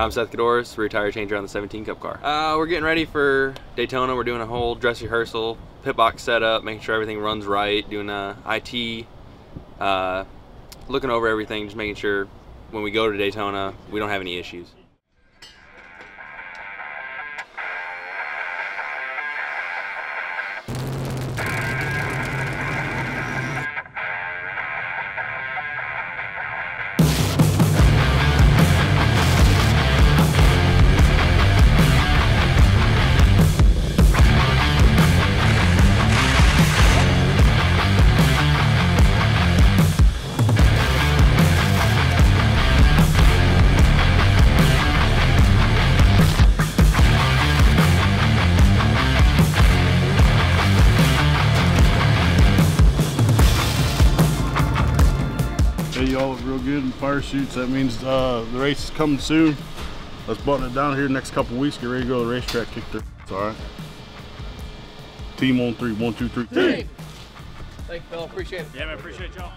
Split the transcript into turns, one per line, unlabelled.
I'm Seth Cadoris, rear tire changer on the 17 Cup car. Uh, we're getting ready for Daytona. We're doing a whole dress rehearsal, pit box setup, making sure everything runs right, doing a IT, uh, looking over everything, just making sure when we go to Daytona, we don't have any issues.
Hey, y'all look real good in fire suits. That means uh, the race is coming soon. Let's button it down here the next couple weeks. Get ready to go to the racetrack. Kick there. It's all right. Team on three. One, two, three.
Team. Thank you, Phil. Appreciate it.
Yeah, man, appreciate y'all.